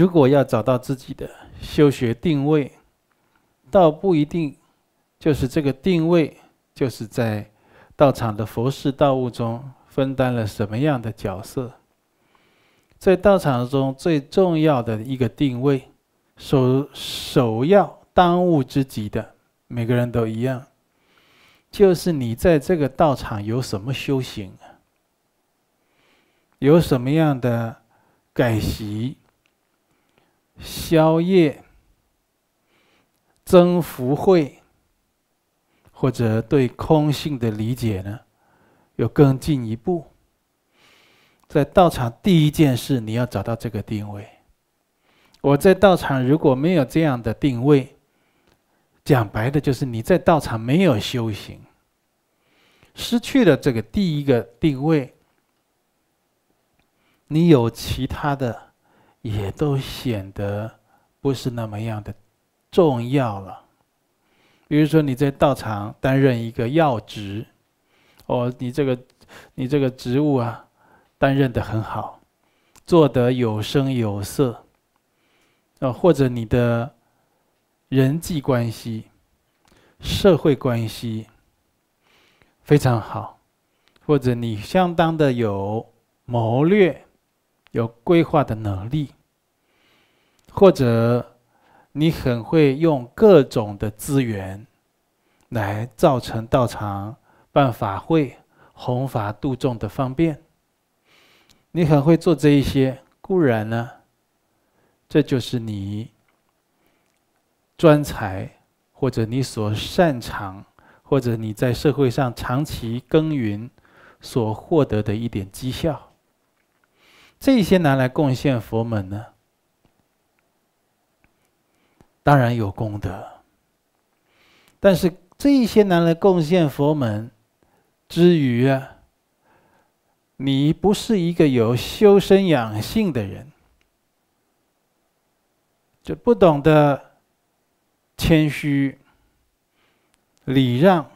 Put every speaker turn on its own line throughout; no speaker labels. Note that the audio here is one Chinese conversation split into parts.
如果要找到自己的修学定位，倒不一定就是这个定位，就是在道场的佛事道务中分担了什么样的角色。在道场中最重要的一个定位，首首要当务之急的，每个人都一样，就是你在这个道场有什么修行？有什么样的改习、消业、增福慧，或者对空性的理解呢？有更进一步。在道场第一件事，你要找到这个定位。我在道场如果没有这样的定位，讲白的就是你在道场没有修行，失去了这个第一个定位，你有其他的也都显得不是那么样的重要了。比如说你在道场担任一个要职，哦，你这个你这个职务啊。担任的很好，做得有声有色，啊，或者你的人际关系、社会关系非常好，或者你相当的有谋略、有规划的能力，或者你很会用各种的资源来造成道场办法会、弘法度众的方便。你很会做这一些，固然呢，这就是你专才，或者你所擅长，或者你在社会上长期耕耘所获得的一点绩效。这些拿来贡献佛门呢，当然有功德。但是这些拿来贡献佛门之余啊。你不是一个有修身养性的人，就不懂得谦虚、礼让、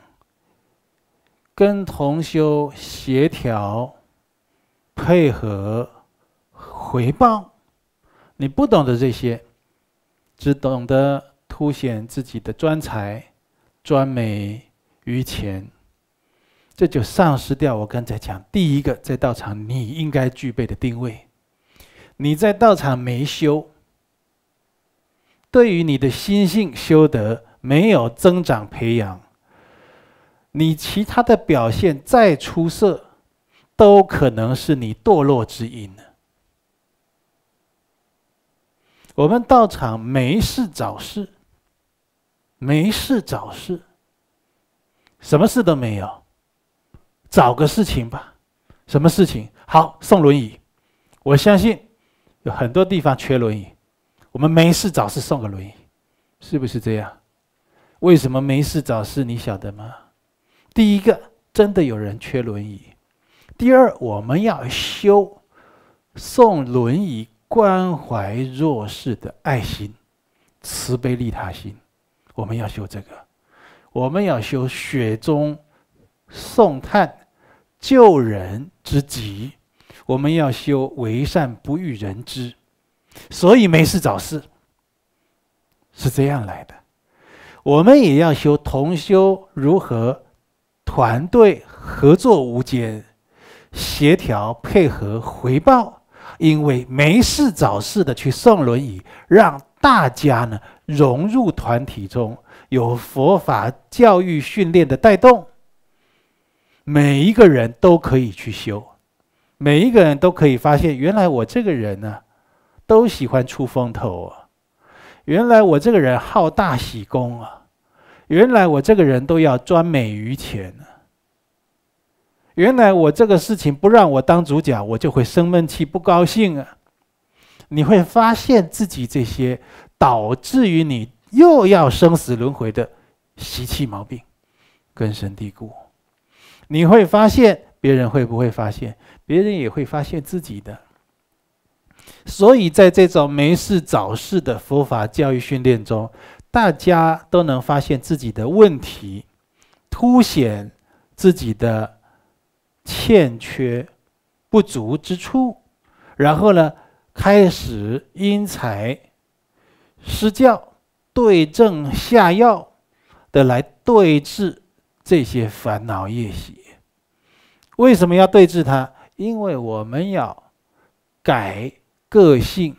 跟同修协调、配合、回报。你不懂得这些，只懂得凸显自己的专才、专美于前。这就丧失掉我刚才讲第一个在道场你应该具备的定位。你在道场没修，对于你的心性修得没有增长培养，你其他的表现再出色，都可能是你堕落之因我们道场没事找事，没事找事，什么事都没有。找个事情吧，什么事情？好，送轮椅。我相信有很多地方缺轮椅，我们没事找事送个轮椅，是不是这样？为什么没事找事？你晓得吗？第一个，真的有人缺轮椅；第二，我们要修送轮椅关怀弱势的爱心、慈悲利他心，我们要修这个，我们要修雪中送炭。救人之急，我们要修为善不欲人知，所以没事找事，是这样来的。我们也要修同修如何团队合作无间，协调配合回报，因为没事找事的去送轮椅，让大家呢融入团体中，有佛法教育训练的带动。每一个人都可以去修，每一个人都可以发现，原来我这个人呢，都喜欢出风头啊！原来我这个人好大喜功啊！原来我这个人都要专美于钱啊！原来我这个事情不让我当主角，我就会生闷气、不高兴啊！你会发现自己这些导致于你又要生死轮回的习气毛病，根深蒂固。你会发现，别人会不会发现？别人也会发现自己的。所以在这种没事找事的佛法教育训练中，大家都能发现自己的问题，凸显自己的欠缺、不足之处，然后呢，开始因材施教，对症下药的来对治这些烦恼业习。为什么要对治它？因为我们要改个性，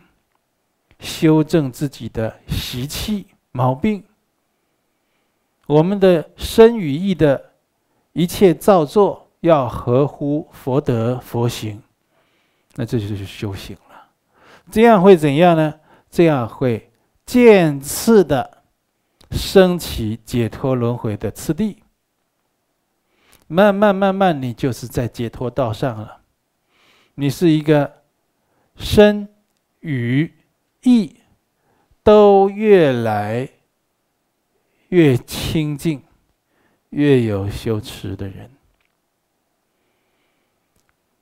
修正自己的习气毛病。我们的身语意的一切造作要合乎佛德佛行，那这就是修行了。这样会怎样呢？这样会渐次的升起解脱轮回的次第。慢慢慢慢，你就是在解脱道上了。你是一个身语意都越来越清净、越有修持的人。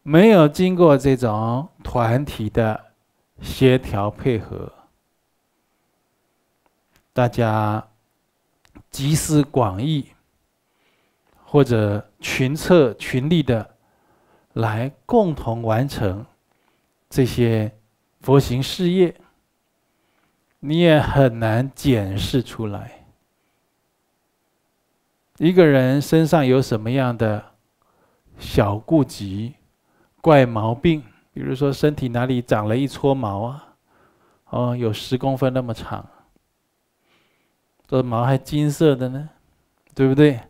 没有经过这种团体的协调配合，大家集思广益，或者群策群力的来共同完成这些佛行事业，你也很难检视出来一个人身上有什么样的小顾忌。怪毛病，比如说身体哪里长了一撮毛啊，哦，有十公分那么长，这毛还金色的呢，对不对？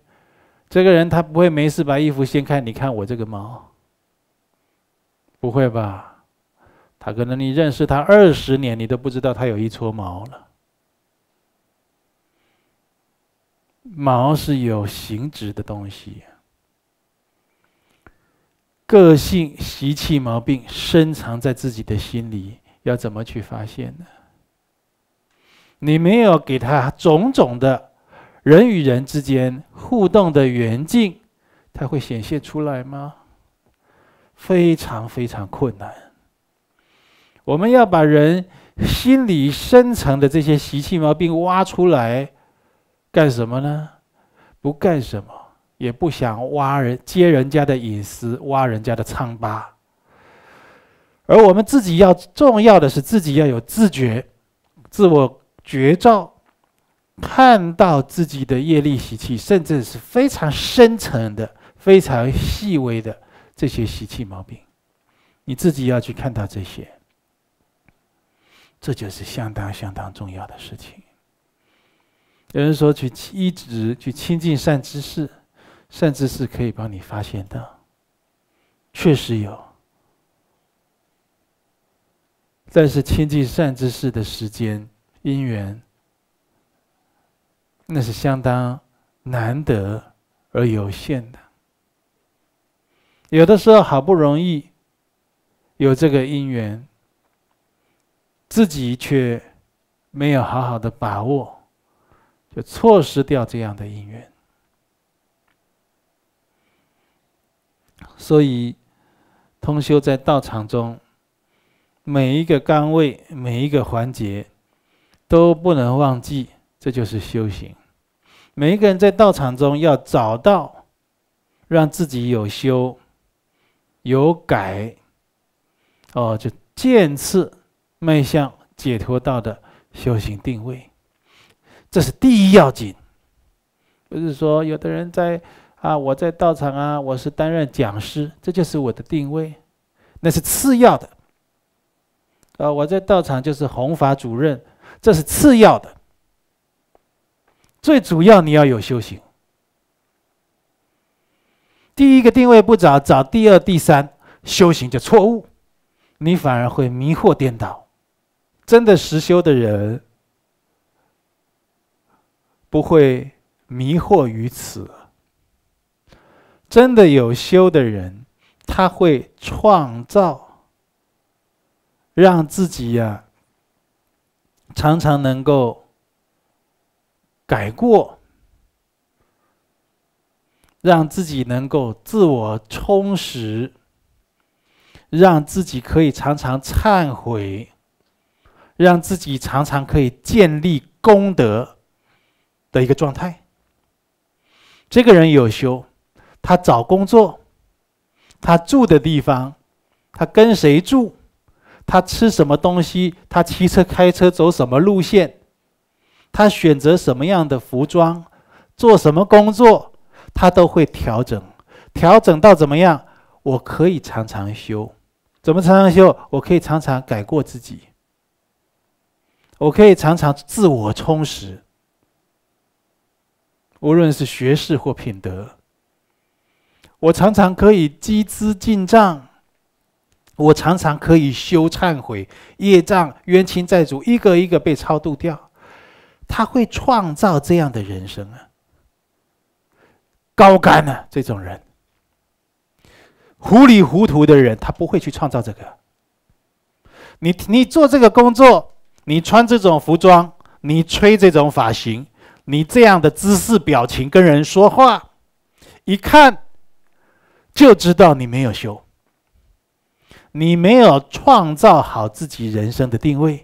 这个人他不会没事把衣服掀开，你看我这个毛，不会吧？他可能你认识他二十年，你都不知道他有一撮毛了。毛是有形质的东西。个性习气毛病深藏在自己的心里，要怎么去发现呢？你没有给他种种的人与人之间互动的缘境，他会显现出来吗？非常非常困难。我们要把人心里深层的这些习气毛病挖出来，干什么呢？不干什么。也不想挖人、揭人家的隐私，挖人家的疮疤。而我们自己要重要的是，自己要有自觉、自我觉照，看到自己的业力习气，甚至是非常深层的、非常细微的这些习气毛病，你自己要去看到这些，这就是相当相当重要的事情。有人说，去一直去亲近善知识。甚至是可以帮你发现的，确实有。但是亲近善知识的时间、因缘，那是相当难得而有限的。有的时候好不容易有这个因缘，自己却没有好好的把握，就错失掉这样的因缘。所以，通修在道场中，每一个岗位、每一个环节，都不能忘记，这就是修行。每一个人在道场中要找到，让自己有修、有改，哦，就渐次迈向解脱道的修行定位，这是第一要紧。不是说有的人在。啊，我在道场啊，我是担任讲师，这就是我的定位，那是次要的。啊，我在道场就是弘法主任，这是次要的。最主要你要有修行。第一个定位不找，找第二、第三，修行就错误，你反而会迷惑颠倒。真的实修的人不会迷惑于此。真的有修的人，他会创造，让自己呀常常能够改过，让自己能够自我充实，让自己可以常常忏悔，让自己常常可以建立功德的一个状态。这个人有修。他找工作，他住的地方，他跟谁住，他吃什么东西，他骑车开车走什么路线，他选择什么样的服装，做什么工作，他都会调整，调整到怎么样？我可以常常修，怎么常常修？我可以常常改过自己，我可以常常自我充实，无论是学识或品德，我常常可以积资进账。我常常可以修忏悔业障冤亲债主一个一个被超度掉，他会创造这样的人生啊，高干啊这种人，糊里糊涂的人他不会去创造这个。你你做这个工作，你穿这种服装，你吹这种发型，你这样的姿势表情跟人说话，一看就知道你没有修。你没有创造好自己人生的定位，